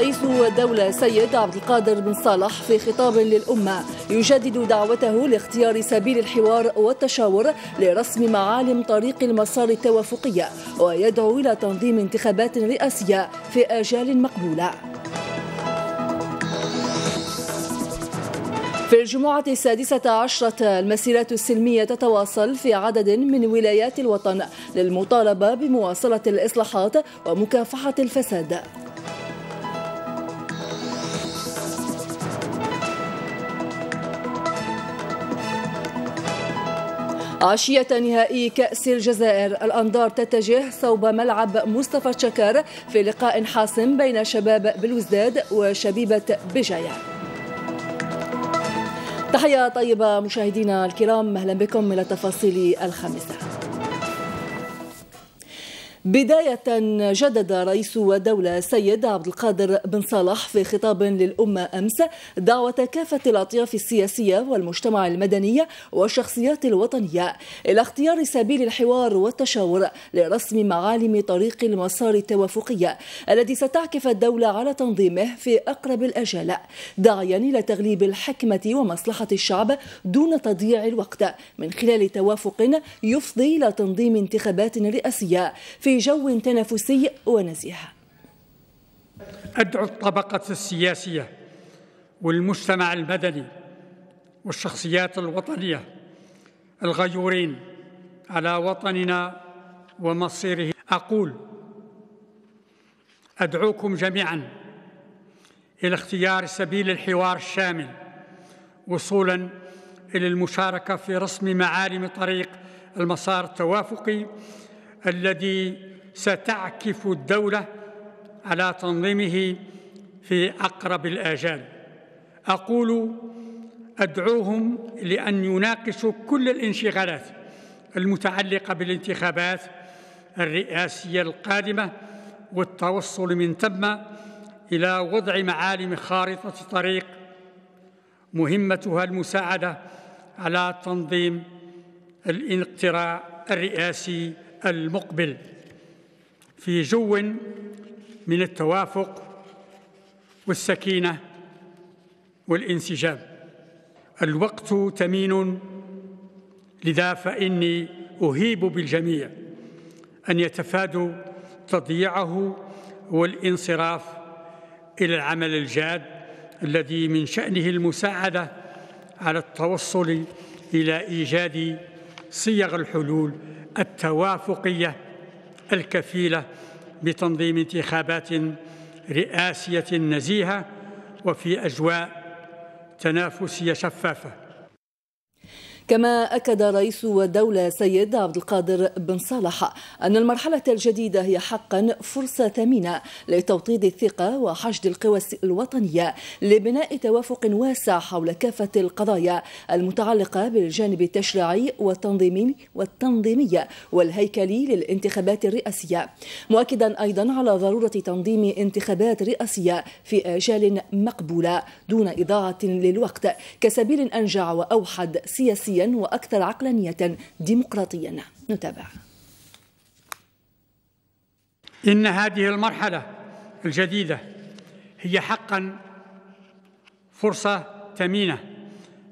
رئيس الدولة سيد عبد القادر بن صالح في خطاب للأمة يجدد دعوته لاختيار سبيل الحوار والتشاور لرسم معالم طريق المسار التوافقية ويدعو إلى تنظيم انتخابات رئاسية في آجال مقبولة. في الجمعة السادسة عشرة المسيرات السلمية تتواصل في عدد من ولايات الوطن للمطالبة بمواصلة الإصلاحات ومكافحة الفساد. عشية نهائي كأس الجزائر. الأنظار تتجه صوب ملعب مصطفى شكر في لقاء حاسم بين شباب بلوزداد وشبيبة بجاية. تحية طيبة مشاهدينا الكرام أهلا بكم إلى تفاصيل الخامسة بداية جدد رئيس الدولة السيد عبد القادر بن صالح في خطاب للأمة أمس دعوة كافة الأطياف السياسية والمجتمع المدني والشخصيات الوطنية إلى اختيار سبيل الحوار والتشاور لرسم معالم طريق المسار التوافقي الذي ستعكف الدولة على تنظيمه في أقرب الأجال داعيا إلى تغليب الحكمة ومصلحة الشعب دون تضييع الوقت من خلال توافق يفضي إلى تنظيم انتخابات رئاسية في في جو تنافسي ونزيه أدعو الطبقة السياسية والمجتمع المدني والشخصيات الوطنية الغيورين على وطننا ومصيره. أقول أدعوكم جميعا إلى اختيار سبيل الحوار الشامل وصولا إلى المشاركة في رسم معالم طريق المسار التوافقي الذي ستعكف الدولة على تنظيمه في أقرب الآجال. أقول أدعوهم لأن يناقشوا كل الانشغالات المتعلقة بالانتخابات الرئاسية القادمة والتوصل من ثم إلى وضع معالم خارطة طريق مهمتها المساعدة على تنظيم الاقتراع الرئاسي المقبل. في جو من التوافق والسكينة والانسجام. الوقت ثمين لذا فإني أهيب بالجميع أن يتفادوا تضييعه والانصراف إلى العمل الجاد الذي من شأنه المساعدة على التوصل إلى إيجاد صيغ الحلول التوافقية الكفيلة بتنظيم انتخابات رئاسية نزيهة وفي أجواء تنافسية شفافة. كما أكد رئيس الدولة سيد عبد القادر بن صالح أن المرحلة الجديدة هي حقا فرصة ثمينة لتوطيد الثقة وحشد القوى الوطنية لبناء توافق واسع حول كافة القضايا المتعلقة بالجانب التشريعي والتنظيمي والتنظيمي والهيكلي للانتخابات الرئاسية مؤكدا أيضا على ضرورة تنظيم انتخابات رئاسية في آجال مقبولة دون إضاعة للوقت كسبيل أنجع وأوحد سياسيا وأكثر عقلانية ديمقراطيا. نتابع. إن هذه المرحلة الجديدة هي حقا فرصة ثمينة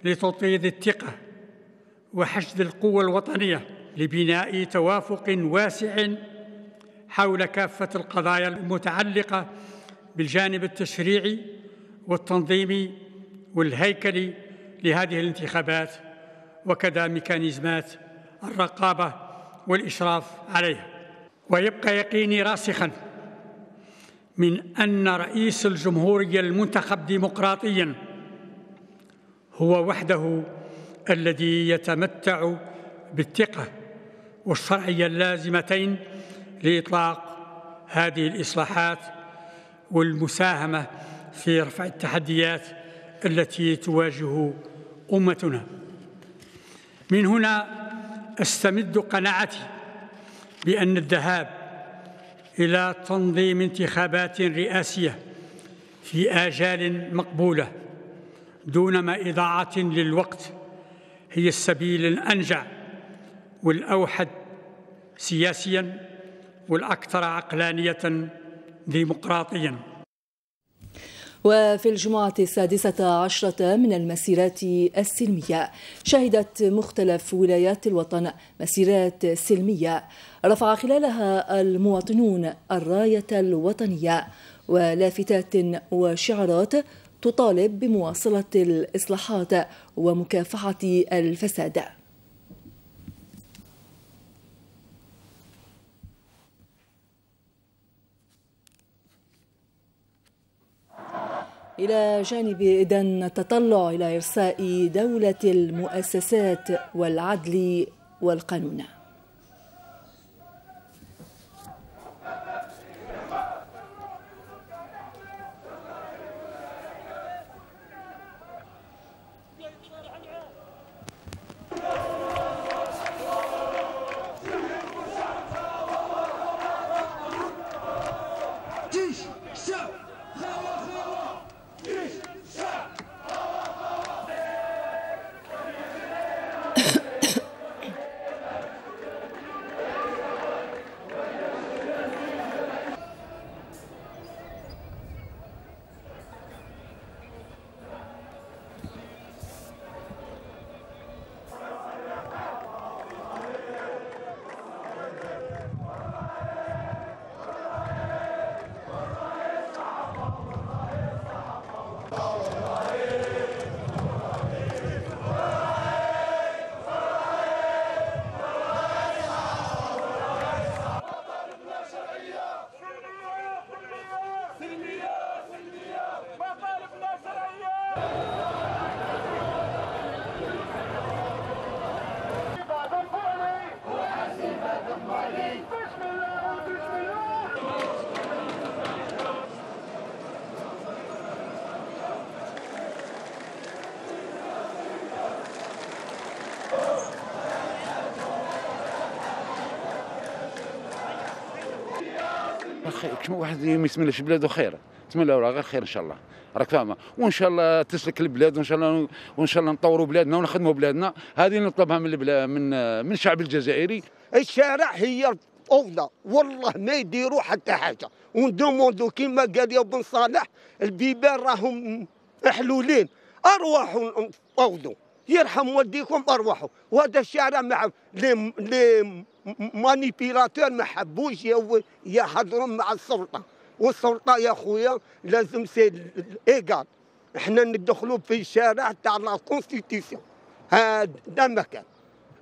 لتطوير الثقة وحشد القوة الوطنية لبناء توافق واسع حول كافة القضايا المتعلقة بالجانب التشريعي والتنظيمي والهيكلي لهذه الانتخابات. وكذا ميكانيزمات الرقابة والإشراف عليها. ويبقى يقيني راسخا من أن رئيس الجمهورية المنتخب ديمقراطيا هو وحده الذي يتمتع بالثقة والشرعية اللازمتين لإطلاق هذه الإصلاحات والمساهمة في رفع التحديات التي تواجه أمتنا. من هنا أستمد قناعتي بأن الذهاب إلى تنظيم انتخابات رئاسية في آجال مقبولة دون ما اضاعه للوقت هي السبيل الأنجع والأوحد سياسيا والأكثر عقلانية ديمقراطيا. وفي الجمعة السادسة عشرة من المسيرات السلمية. شهدت مختلف ولايات الوطن مسيرات سلمية. رفع خلالها المواطنون الراية الوطنية ولافتات وشعارات تطالب بمواصلة الإصلاحات ومكافحة الفساد. إلى جانب إذن التطلع إلى إرساء دولة المؤسسات والعدل والقانون. واحد ما يتمناش بلاده خير. تمنى له غير خير إن شاء الله. راك فاهمة؟ وإن شاء الله تسلك البلاد وإن شاء الله وإن شاء الله نطوروا بلادنا ونخدموا بلادنا. هذه نطلبها من من من الشعب الجزائري. الشارع هي الفوضى والله ما يديروا حتى حاجة. وندوموندو كيما قال يا بن صالح البيبان راهم محلولين ارواحوا فوضوا يرحم والديكم ارواحوا وهذا الشارع مع لي لي مانيبيلاتور ما حبوش يحضروا مع السلطة. والسلطة يا خويا لازم سي ايغال إحنا ندخلوا في الشارع تاع لا كونستيتيسيون. هذا مكان.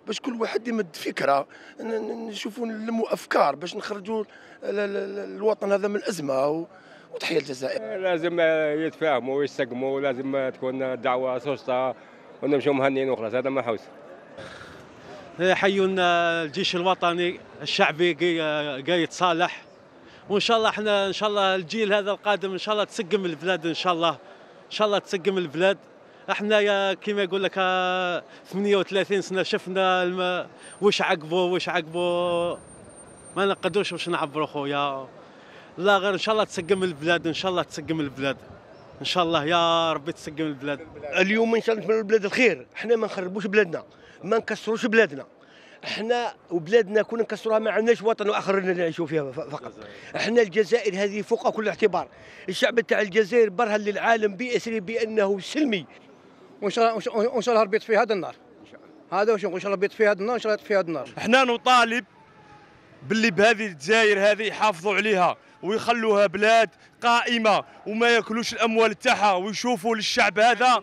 باش كل واحد يمد فكرة نشوفوا نلموا أفكار باش نخرجوا الوطن هذا من الأزمة وتحية الجزائر. لازم يتفاهموا ويستقموا لازم تكون دعوة سوسته ونمشوا مهنيين وخلاص هذا ما حوس. حيونا الجيش الوطني الشعبي جاي يتصالح. وإن شاء الله إحنا إن شاء الله الجيل هذا القادم إن شاء الله تسقم البلاد إن شاء الله. إن شاء الله تسقم البلاد. إحنا كيما يقول لك 38 سنة شفنا الم... وش عقبوا وش عقبوا ما نقدوش باش نعبروا خويا لا غير إن شاء الله تسقم البلاد إن شاء الله تسقم البلاد. إن شاء الله يا ربي تسقم البلاد. اليوم إن شاء الله نتمنى البلاد الخير. إحنا ما نخربوش بلادنا ما نكسروش بلادنا. إحنا وبلادنا كنا نكسروها ما عندناش وطن واخر نعيشوا فيها فقط. إحنا الجزائر هذه فوق كل اعتبار. الشعب تاع الجزائر برهن للعالم باسره بأنه سلمي. وإن شاء الله وإن شاء الله ربي يطفي هذا النار. هذا واش نقول ان شاء الله بيطفي هذا النار ان شاء الله يطفي هذا النار. إحنا نطالب باللي بهذه الجزائر هذه يحافظوا عليها. ويخلوها بلاد قائمة وما يأكلوش الأموال تاعها ويشوفوا للشعب هذا.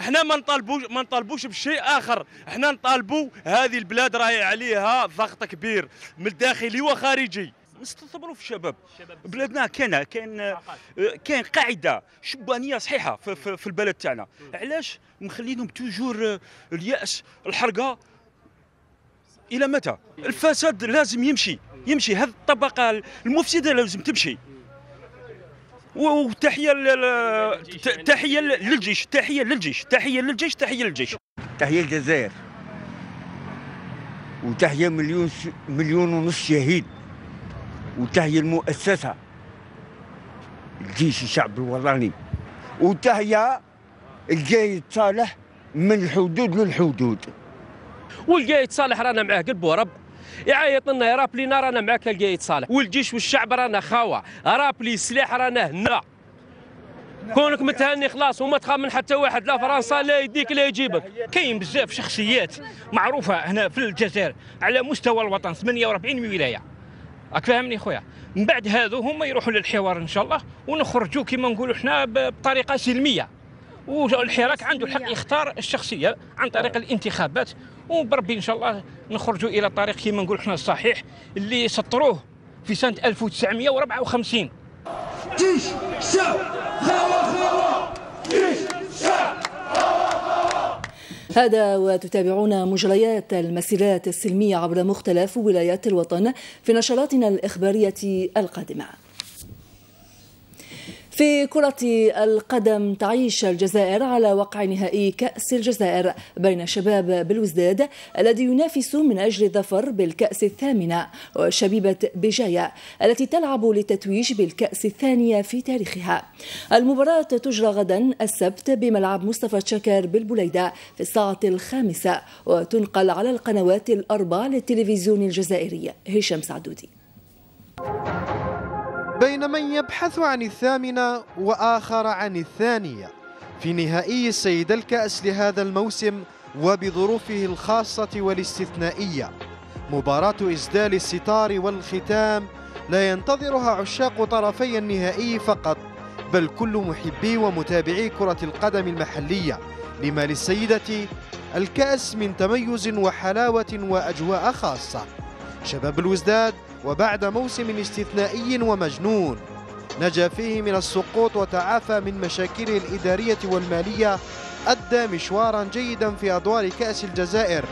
إحنا ما نطالبوش ما نطالبوش بشيء آخر. إحنا نطالبوا هذه البلاد راهي عليها ضغط كبير من الداخلي وخارجي. نستثمروا في الشباب. بلادنا كاين كاين كاين قاعدة شبانية صحيحة في, في, في البلد تاعنا. علاش مخلينهم توجور اليأس الحرقة؟ إلى متى؟ الفساد لازم يمشي. يمشي. هذه الطبقة المفسدة لازم تمشي. وتحيه تحية للجيش تحية للجيش تحية للجيش تحية للجيش. تحية للجزائر وتحية مليون مليون ونص شهيد. وتحية المؤسسة. الجيش الشعب الوطني. وتحية الجاي صالح من الحدود للحدود. والجاي صالح رانا معاه قلب ورب يعيط لنا يا راب لينا رانا معاك الجاي صالح والجيش والشعب رانا خاوة. راب لي سلاح رانا هنا. كونك متهني خلاص وما تخاف من حتى واحد لا فرنسا لا يديك لا يجيبك. كاين بزاف شخصيات معروفة هنا في الجزائر على مستوى الوطن 48 ولاية. راك فاهمني خويا؟ من بعد هذو هما يروحوا للحوار إن شاء الله ونخرجوا كما نقولوا إحنا بطريقة سلمية. والحراك عنده الحق يختار الشخصية عن طريق الانتخابات وبربي إن شاء الله نخرجوا إلى طريق كما نقول إحنا الصحيح اللي سطروه في سنة 1954 جيش شعب خوا خوا جيش شعب هذا وتتابعون مجريات المسيرات السلمية عبر مختلف ولايات الوطن في نشراتنا الإخبارية القادمة. في كرة القدم تعيش الجزائر على وقع نهائي كأس الجزائر بين شباب بلوزداد الذي ينافس من أجل الظفر بالكأس الثامنة وشبيبة بجاية التي تلعب للتتويج بالكأس الثانية في تاريخها. المباراة تجرى غدا السبت بملعب مصطفى شكر بالبليدة في الساعة الخامسة وتنقل على القنوات الأربع للتلفزيون الجزائري. هشام سعدودي. بين من يبحث عن الثامنة وآخر عن الثانية. في نهائي السيد الكأس لهذا الموسم وبظروفه الخاصة والاستثنائية. مباراة إسدال الستار والختام لا ينتظرها عشاق طرفي النهائي فقط بل كل محبي ومتابعي كرة القدم المحلية لما للسيدة الكأس من تميز وحلاوة وأجواء خاصة. شباب الوزداد وبعد موسم استثنائي ومجنون. نجا فيه من السقوط وتعافى من مشاكله الإدارية والمالية أدى مشوارا جيدا في أدوار كأس الجزائر.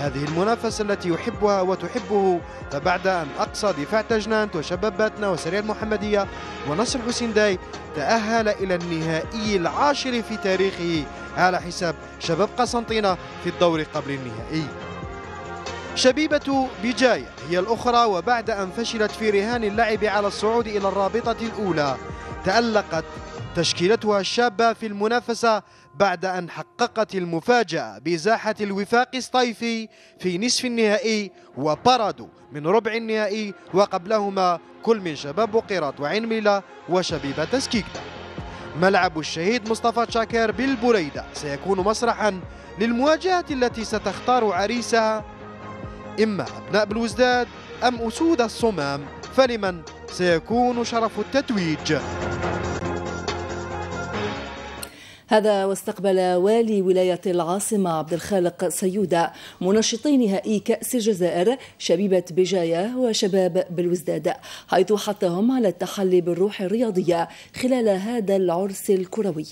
هذه المنافسة التي يحبها وتحبه فبعد أن أقصى دفاع تجنان وشباب باتنا وسريع المحمدية ونصر حسين داي تأهل إلى النهائي العاشر في تاريخه على حساب شباب قسنطينة في الدور قبل النهائي. شبيبة بجاية هي الأخرى وبعد أن فشلت في رهان اللعب على الصعود إلى الرابطة الأولى تألقت تشكيلتها الشابة في المنافسة بعد أن حققت المفاجأة بإزاحة الوفاق الصيفي في نصف النهائي وبردوا من ربع النهائي وقبلهما كل من شباب بقيرات وعين وشبيبة سكيكتا. ملعب الشهيد مصطفى شاكر بالبريدة سيكون مسرحا للمواجهة التي ستختار عريسها إما أبناء بالوزداد أم أسود الصمام فلمن سيكون شرف التتويج؟ هذا واستقبل والي ولاية العاصمة عبد الخالق سيودة منشطي نهائي كأس الجزائر شبيبة بجاية وشباب بالوزداد حيث حثهم على التحلي بالروح الرياضية خلال هذا العرس الكروي.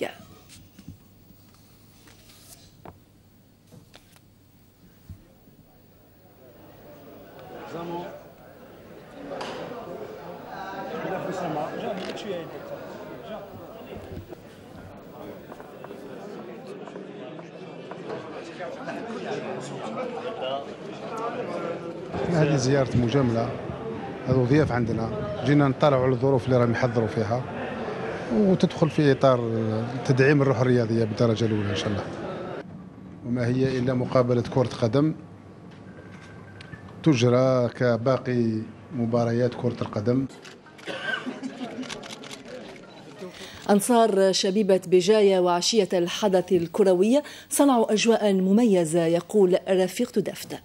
هذه زيارة مجاملة. هذو ضياف عندنا. جينا نطالعوا على الظروف اللي راهم يحضروا فيها. وتدخل في إطار تدعيم الروح الرياضية بالدرجة الأولى إن شاء الله. وما هي إلا مقابلة كرة قدم. تجرى كباقي مباريات كرة القدم. أنصار شبيبة بجاية وعشية الحدث الكروي صنعوا أجواء مميزة يقول رفيق تدفت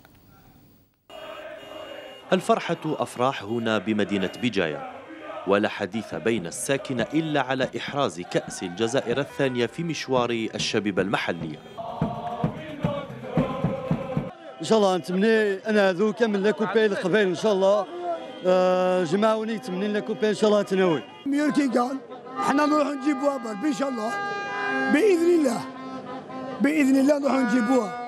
الفرحة أفراح هنا بمدينة بجاية ولا حديث بين الساكنة إلا على إحراز كأس الجزائر الثانية في مشوار الشبيبة المحلية. إن شاء الله نتمنى أنا ذو كامل لا كوبي القبائل إن شاء الله. آه جماعوني نتمنى لا كوبي إن شاء الله قال. إحنا نروح نجيبوها بربي ان شاء الله. بإذن الله. بإذن الله نروح نجيبوها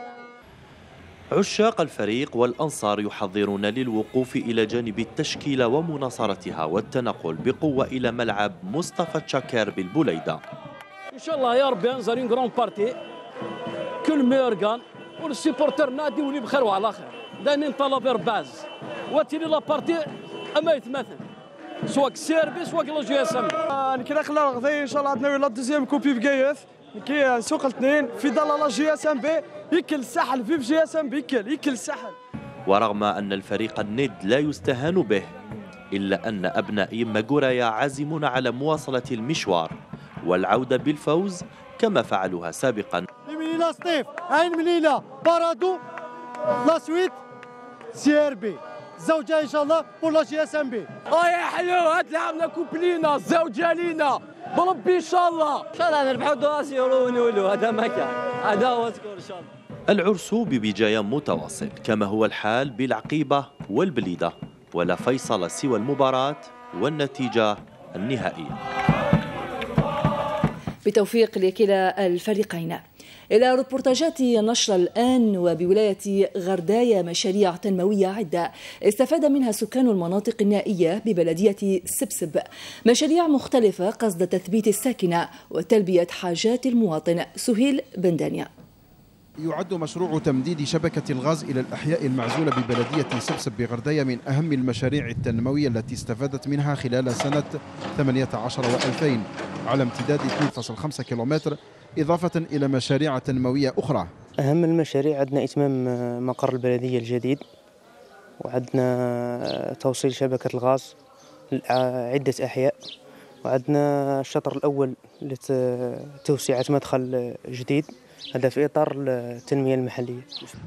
عشاق الفريق والأنصار يحضرون للوقوف إلى جانب التشكيلة ومناصرتها والتنقل بقوة إلى ملعب مصطفى تشاكر بالبوليدة إن شاء الله يا ربي نزاري جرون بارتي كل ميرغان والسيبورتر نادي ولي بخير وعلى خير. داني نطلب رباز واتيلي لا بارتي أما سواء سيربي سواء لا جي اس ام كنا خلا غضي إن شاء الله عندنا لا دوزيام كوبي بكايث كي سوق الاثنين في ضل لا جي اس ام بي يكل الساحل في جي اس ام بي يكل يكل الساحل. ورغم أن الفريق الند لا يستهان به إلا أن أبناء ماغورايا عازمون على مواصلة المشوار والعودة بالفوز كما فعلوها سابقا. منينا سطيف عين منينا بارادو لا سويت سي ار بي زوجة ان شاء الله ولا جي اس ام بي آه يا حلو هاد لعبنا كوبلينا الزوجة لينا. بربي إن شاء الله. إن شاء الله نربحوا دواسيون ونولو هذا ما كان. هذا هو سكور إن شاء الله. العرس ببجاية متواصل كما هو الحال بالعقيبة والبليدة ولا فيصل سوى المباراة والنتيجة النهائية. بتوفيق لكلا الفريقين. إلى روبورتاجات نشر الآن وبولاية غردايا مشاريع تنموية عدة. استفاد منها سكان المناطق النائية ببلدية سبسب. مشاريع مختلفة قصد تثبيت الساكنة وتلبية حاجات المواطن. سهيل بندانيا يعد مشروع تمديد شبكة الغاز إلى الأحياء المعزولة ببلدية سبسب بغرداية من أهم المشاريع التنموية التي استفادت منها خلال سنة 18 و2000 على امتداد 2.5 كيلومتر إضافة إلى مشاريع تنموية أخرى. أهم المشاريع عندنا إتمام مقر البلدية الجديد وعندنا توصيل شبكة الغاز لعدة أحياء وعندنا الشطر الأول لتوسعة مدخل جديد هذا في إطار التنمية المحلية.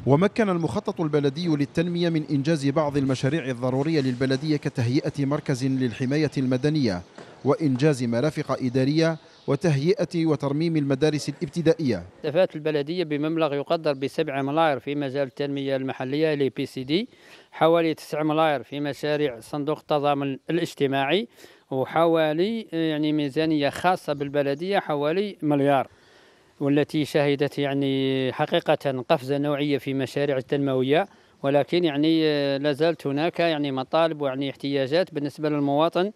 ومكن المخطط البلدي للتنمية من إنجاز بعض المشاريع الضرورية للبلدية كتهيئة مركز للحماية المدنية وإنجاز مرافق إدارية وتهيئة وترميم المدارس الابتدائية. استفادت البلدية بمبلغ يقدر بسبع ملاير في مجال التنمية المحلية ل بي سي دي حوالي تسع ملاير في مشاريع صندوق التضامن الاجتماعي وحوالي يعني ميزانية خاصة بالبلدية حوالي مليار والتي شهدت يعني حقيقة قفزة نوعية في مشاريع التنموية. ولكن يعني لا زالت هناك يعني مطالب ويعني احتياجات بالنسبة للمواطن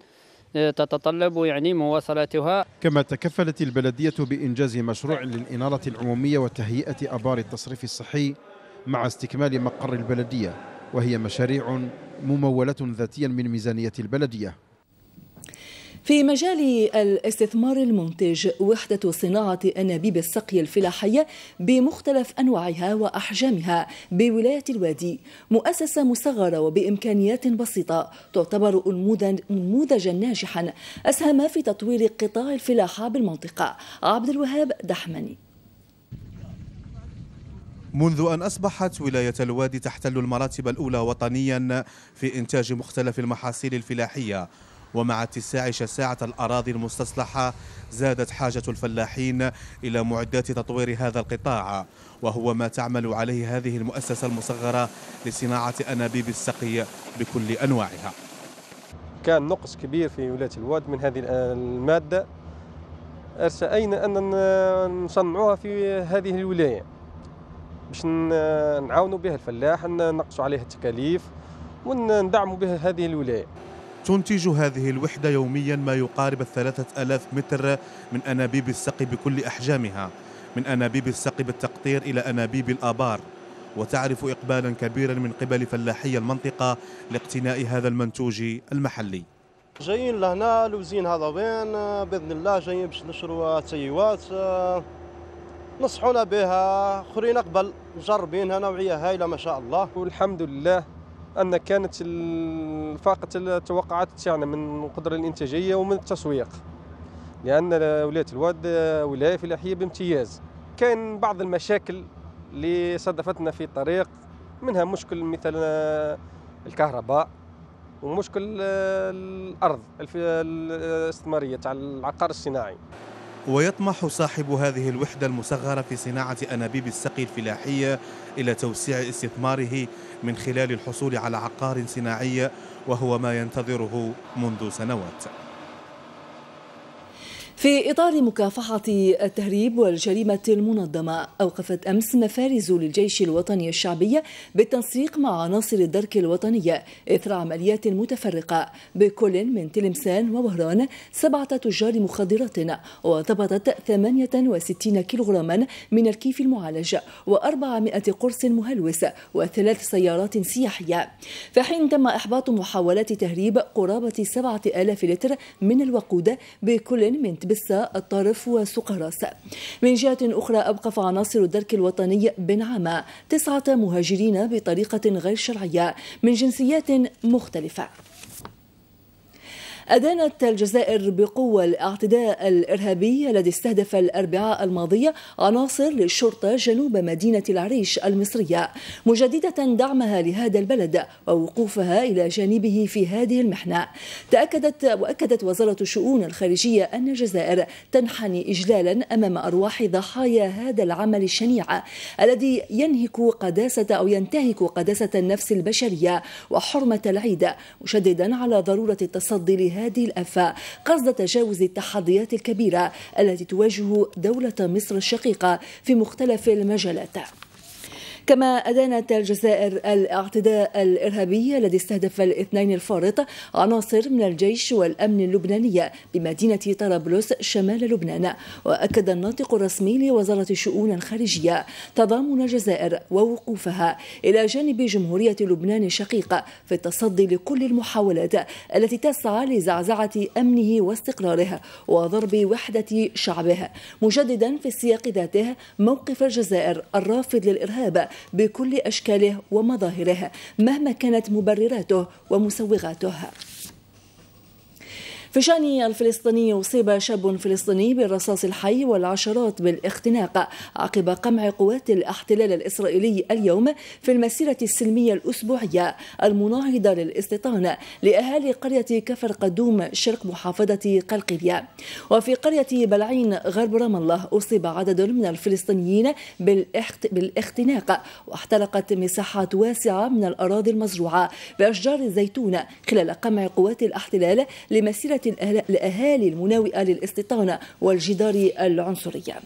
تتطلب يعني مواصلتها كما تكفلت البلدية بإنجاز مشروع للإنارة العمومية وتهيئة أبار التصريف الصحي مع استكمال مقر البلدية وهي مشاريع ممولة ذاتيا من ميزانية البلدية. في مجال الاستثمار المنتج وحدة صناعة أنابيب السقي الفلاحية بمختلف أنواعها وأحجامها بولاية الوادي. مؤسسة مصغرة وبإمكانيات بسيطة تعتبر نموذجا ناجحا. أسهم في تطوير قطاع الفلاحة بالمنطقة. عبد الوهاب دحمني. منذ أن أصبحت ولاية الوادي تحتل المراتب الأولى وطنيا في إنتاج مختلف المحاصيل الفلاحية ومع اتساع شساعة الأراضي المستصلحة زادت حاجة الفلاحين إلى معدات تطوير هذا القطاع. وهو ما تعمل عليه هذه المؤسسة المصغرة لصناعة أنابيب السقي بكل أنواعها. كان نقص كبير في ولاية الواد من هذه المادة. رأينا أن نصنعوها في هذه الولاية؟ باش نعاونوا بها الفلاح نقصوا عليه التكاليف وندعموا بها هذه الولاية. تنتج هذه الوحدة يوميا ما يقارب الثلاثة ألاف متر من أنابيب السقي بكل أحجامها من أنابيب السقي بالتقطير إلى أنابيب الآبار. وتعرف إقبالا كبيرا من قبل فلاحي المنطقة لاقتناء هذا المنتوج المحلي. جايين لهنا لوزين هذا وين؟ بإذن الله جايين باش نشروا تسيوات نصحونا بها. خرينا قبل مجربينها نوعيه هايلة ما شاء الله. والحمد لله. أن كانت فاقت التوقعات تاعنا من القدرة الإنتاجية ومن التسويق. لأن ولايه الواد ولاية فلاحيه بامتياز. كاين بعض المشاكل اللي صادفتنا في الطريق منها مشكل مثل الكهرباء ومشكل الأرض الاستثمارية تاع العقار الصناعي. ويطمح صاحب هذه الوحدة المصغرة في صناعة أنابيب السقي الفلاحية إلى توسيع استثماره من خلال الحصول على عقار صناعي وهو ما ينتظره منذ سنوات. في إطار مكافحة التهريب والجريمة المنظمة أوقفت أمس مفارز للجيش الوطني الشعبي بالتنسيق مع عناصر الدرك الوطنية إثر عمليات متفرقة بكل من تلمسان ووهران سبعة تجار مخدرات وضبطت 68 كيلوغراما من الكيف المعالج و400 قرص مهلوس وثلاث سيارات سياحية. في حين تم إحباط محاولات تهريب قرابة 7000 لتر من الوقود بكل من بسا الطرف وسقراس من جهة أخرى أوقف عناصر الدرك الوطني بنعمة تسعة مهاجرين بطريقة غير شرعية من جنسيات مختلفة. أدانت الجزائر بقوة الاعتداء الإرهابي الذي استهدف الأربعاء الماضية عناصر للشرطة جنوب مدينة العريش المصرية مجددة دعمها لهذا البلد ووقوفها إلى جانبه في هذه المحنة. تأكدت وأكدت وزارة الشؤون الخارجية أن الجزائر تنحني إجلالا أمام أرواح ضحايا هذا العمل الشنيع الذي ينهك قداسة أو ينتهك قداسة النفس البشرية وحرمة العيد مشددا على ضرورة التصدي لهذه الآفة قصد تجاوز التحديات الكبيرة التي تواجه دولة مصر الشقيقة في مختلف المجالات. كما أدانت الجزائر الاعتداء الإرهابي الذي استهدف الاثنين الفارط عناصر من الجيش والأمن اللبناني بمدينة طرابلس شمال لبنان. وأكد الناطق الرسمي لوزارة الشؤون الخارجية تضامن الجزائر ووقوفها إلى جانب جمهورية لبنان الشقيقة في التصدي لكل المحاولات التي تسعى لزعزعة أمنه واستقراره وضرب وحدة شعبه مجددا في السياق ذاته موقف الجزائر الرافض للإرهاب بكل أشكاله ومظاهره مهما كانت مبرراته ومسوغاته. في شأن الفلسطيني أصيب شاب فلسطيني بالرصاص الحي والعشرات بالاختناق عقب قمع قوات الاحتلال الإسرائيلي اليوم في المسيرة السلمية الأسبوعية المناهضة للاستيطان لأهالي قرية كفر قدوم شرق محافظة قلقيلية. وفي قرية بلعين غرب رام الله أصيب عدد من الفلسطينيين بالاختناق واحترقت مساحات واسعة من الأراضي المزروعة بأشجار الزيتون خلال قمع قوات الاحتلال لمسيرة الأهالي المناوئة للاستيطان والجدار العنصرية.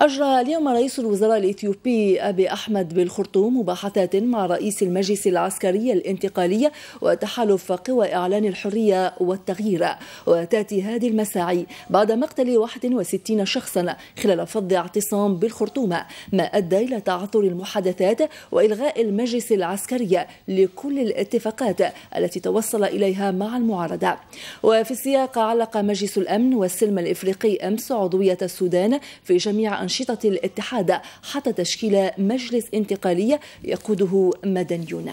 أجرى اليوم رئيس الوزراء الإثيوبي أبي أحمد بالخرطوم مباحثات مع رئيس المجلس العسكري الانتقالي وتحالف قوى إعلان الحرية والتغيير. وتأتي هذه المساعي بعد مقتل 61 شخصا خلال فض اعتصام بالخرطوم ما أدى إلى تعثر المحادثات وإلغاء المجلس العسكري لكل الاتفاقات التي توصل إليها مع المعارضة. وفي السياق علق مجلس الأمن والسلم الإفريقي أمس عضوية السودان في جميع أنشطة الاتحاد حتى تشكيل مجلس انتقالي يقوده مدنيون.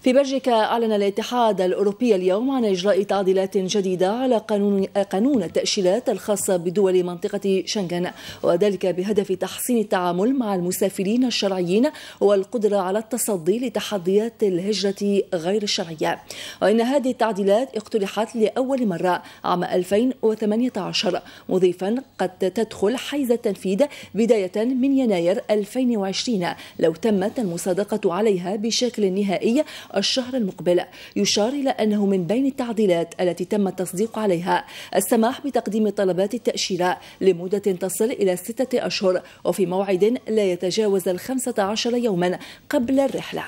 في بلجيكا أعلن الاتحاد الأوروبي اليوم عن إجراء تعديلات جديدة على قانون قانون التأشيرات الخاصة بدول منطقة شنغن وذلك بهدف تحسين التعامل مع المسافرين الشرعيين والقدرة على التصدي لتحديات الهجرة غير الشرعية. وإن هذه التعديلات اقترحت لأول مرة عام 2018 مضيفا قد تدخل حيز التنفيذ بداية من يناير 2020 لو تمت المصادقة عليها بشكل نهائي الشهر المقبل. يشار إلى أنه من بين التعديلات التي تم التصديق عليها السماح بتقديم طلبات التأشيرة لمدة تصل إلى ستة أشهر وفي موعد لا يتجاوز الخمسة عشر يوما قبل الرحلة.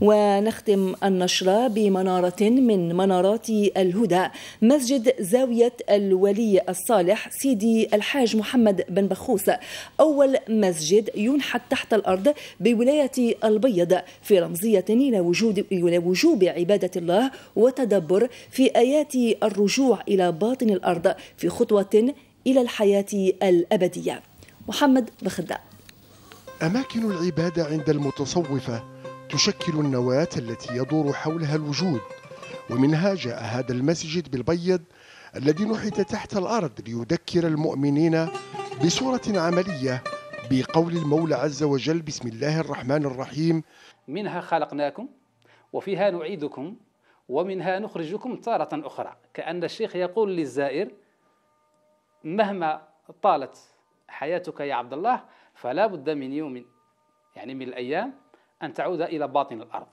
ونختم النشرة بمنارة من منارات الهدى مسجد زاوية الولي الصالح سيدي الحاج محمد بن بخوس. أول مسجد ينحت تحت الأرض بولاية البيض في رمزية إلى وجود إلى وجوب عبادة الله وتدبر في آيات الرجوع إلى باطن الأرض في خطوة إلى الحياة الأبدية. محمد بخداء أماكن العبادة عند المتصوفة تشكل النواة التي يدور حولها الوجود ومنها جاء هذا المسجد بالبيض الذي نحت تحت الأرض ليذكر المؤمنين بصورة عملية بقول المولى عز وجل بسم الله الرحمن الرحيم. منها خلقناكم وفيها نعيدكم ومنها نخرجكم تارة أخرى. كأن الشيخ يقول للزائر مهما طالت حياتك يا عبد الله فلا بد من يوم يعني من الأيام أن تعود إلى باطن الأرض.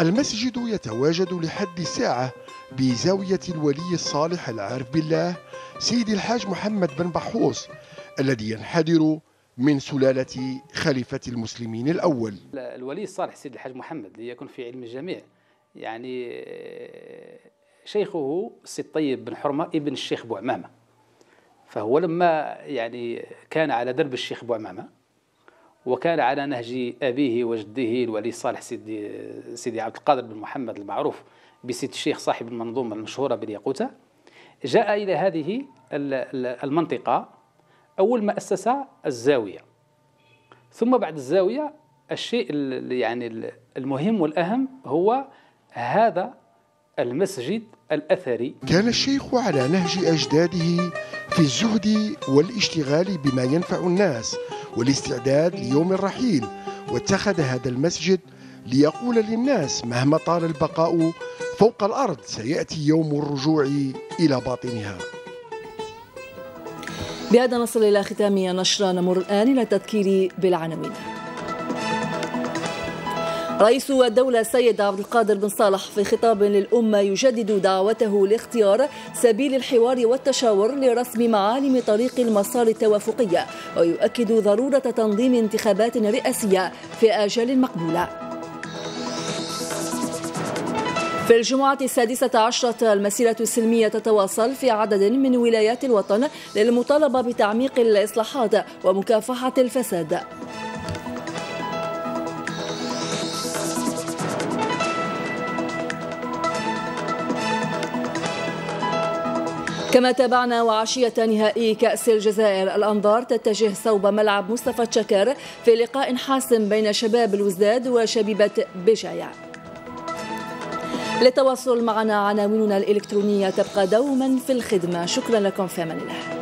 المسجد يتواجد لحد الساعة بزاوية الولي الصالح العارف بالله سيدي الحاج محمد بن بحوص الذي ينحدر من سلالة خليفة المسلمين الأول. الولي الصالح سيدي الحاج محمد ليكن في علم الجميع يعني شيخه السي الطيب بن حرمة ابن الشيخ بوعمامة فهو لما يعني كان على درب الشيخ بوعمامة وكان على نهج أبيه وجده الولي الصالح سيدي, سيدي عبد القادر بن محمد المعروف بسيد الشيخ صاحب المنظومة المشهورة بالياقوتة. جاء إلى هذه المنطقة أول ما أسس الزاوية. ثم بعد الزاوية الشيء يعني المهم والأهم هو هذا المسجد الأثري. كان الشيخ على نهج أجداده في الزهد والاشتغال بما ينفع الناس والاستعداد ليوم الرحيل واتخذ هذا المسجد ليقول للناس مهما طال البقاء فوق الأرض سيأتي يوم الرجوع إلى باطنها. بهذا نصل إلى ختام نشرة نمر الآن إلى التذكير بالعناوين رئيس الدولة السيد عبد القادر بن صالح في خطاب للأمة يجدد دعوته لاختيار سبيل الحوار والتشاور لرسم معالم طريق المسار التوافقية ويؤكد ضرورة تنظيم انتخابات رئاسية في آجال مقبولة. في الجمعة السادسة عشرة المسيرة السلمية تتواصل في عدد من ولايات الوطن للمطالبة بتعميق الإصلاحات ومكافحة الفساد. كما تابعنا وعشية نهائي كأس الجزائر. الأنظار تتجه صوب ملعب مصطفى تشكر في لقاء حاسم بين شباب الوزداد وشبيبة بجاية. للتواصل معنا عناويننا الإلكترونية تبقى دوما في الخدمة. شكرا لكم في أمان الله.